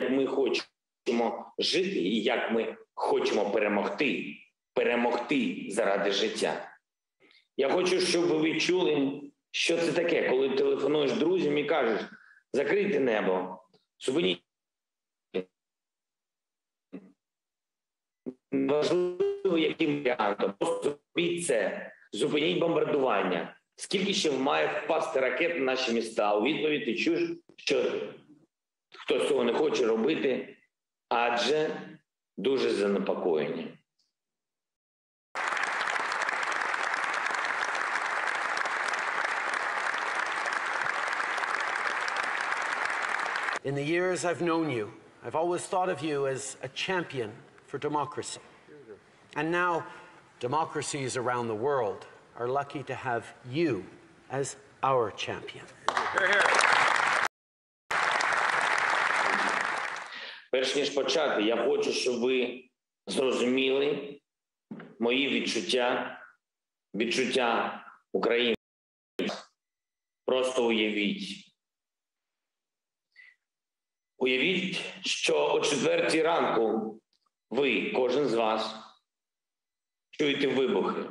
ми хочемо жити і як ми хочемо перемогти, перемогти заради життя. Я хочу, щоб ви відчули, що це таке, коли телефонуєш друзям і кажеш: закрийте небо, зупиніть. Важливо, яким варіантом. Просто робіть це, зупиніть бомбардування. Скільки ще має впасти ракет на наші міста? У відповідь ти чуєш, що хтось цього не хоче робити, адже дуже занепокоєні. In the years I've known you, I've always thought of you as a champion for democracy. And now, democracies around the world are lucky to have you as our champion. Перш ніж почати, я хочу, щоб ви зрозуміли мої відчуття, відчуття України. Просто уявіть. Уявіть, що о четвертій ранку ви, кожен з вас, чуєте вибухи,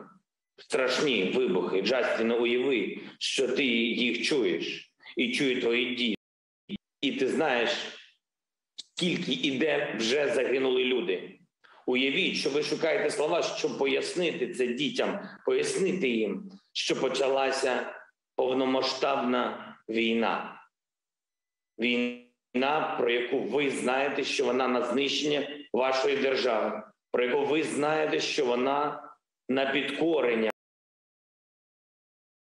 страшні вибухи. Джастіне, уяви, що ти їх чуєш і чує твої діти. І ти знаєш, скільки і де вже загинули люди. Уявіть, що ви шукаєте слова, щоб пояснити це дітям, пояснити їм, що почалася повномасштабна війна. Війна, про яку ви знаєте, що вона на знищення вашої держави, про яку ви знаєте, що вона на підкорення